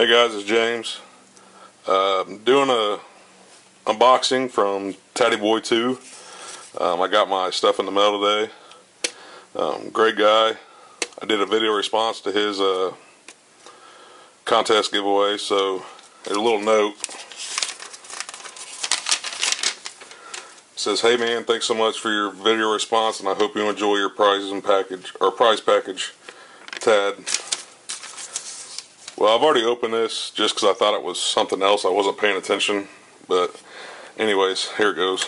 Hey guys, it's James. Uh, doing a unboxing from Taddy Boy 2. Um, I got my stuff in the mail today. Um, great guy. I did a video response to his uh, contest giveaway, so there's a little note. It says, "Hey man, thanks so much for your video response, and I hope you enjoy your prizes and package or prize package, Tad." Well, I've already opened this just because I thought it was something else. I wasn't paying attention. But, anyways, here it goes.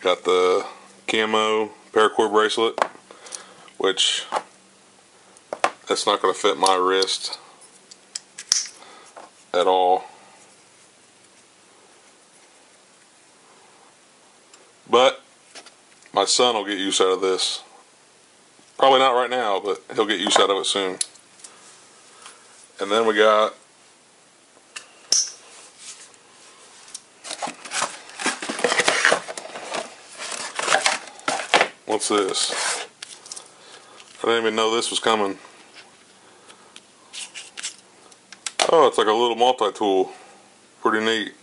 Got the camo paracord bracelet, which that's not going to fit my wrist at all. But my son will get use out of this. Probably not right now, but he'll get use out of it soon. And then we got What's this? I didn't even know this was coming. Oh, it's like a little multi-tool. Pretty neat.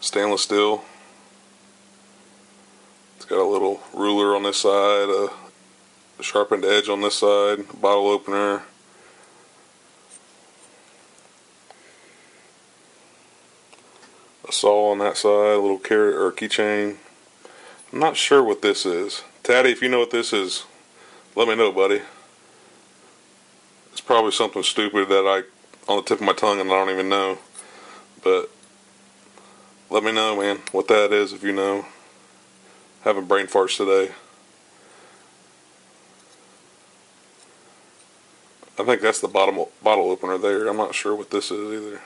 Stainless steel got a little ruler on this side, a sharpened edge on this side, bottle opener. A saw on that side, a little carrot or keychain. I'm not sure what this is. Taddy, if you know what this is, let me know, buddy. It's probably something stupid that I, on the tip of my tongue, and I don't even know. But let me know, man, what that is if you know having brain farts today. I think that's the bottom bottle opener there. I'm not sure what this is either.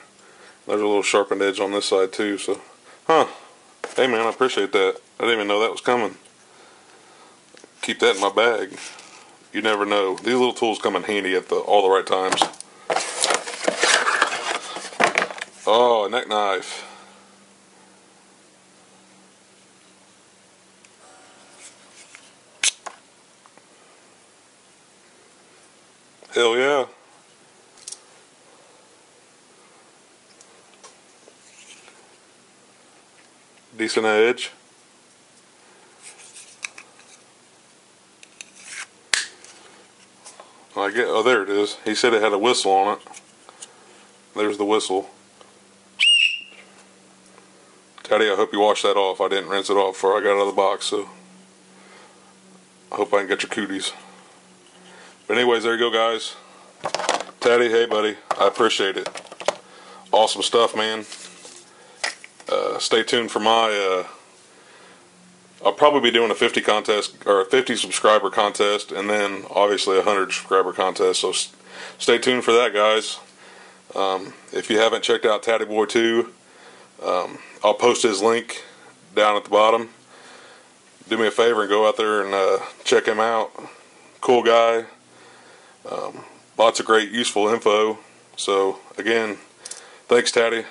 There's a little sharpened edge on this side too. So, huh? Hey man, I appreciate that. I didn't even know that was coming. Keep that in my bag. You never know. These little tools come in handy at the all the right times. Oh, a neck knife. Hell yeah. Decent edge. I get oh there it is. He said it had a whistle on it. There's the whistle. Teddy, I hope you washed that off. I didn't rinse it off before I got out of the box, so I hope I can get your cooties. But anyways, there you go, guys. Teddy, hey, buddy. I appreciate it. Awesome stuff, man. Uh, stay tuned for my. Uh, I'll probably be doing a 50 contest or a 50 subscriber contest, and then obviously a 100 subscriber contest. So stay tuned for that, guys. Um, if you haven't checked out Taddy Boy 2, um, I'll post his link down at the bottom. Do me a favor and go out there and uh, check him out. Cool guy. Um, lots of great useful info. So again, thanks Taddy.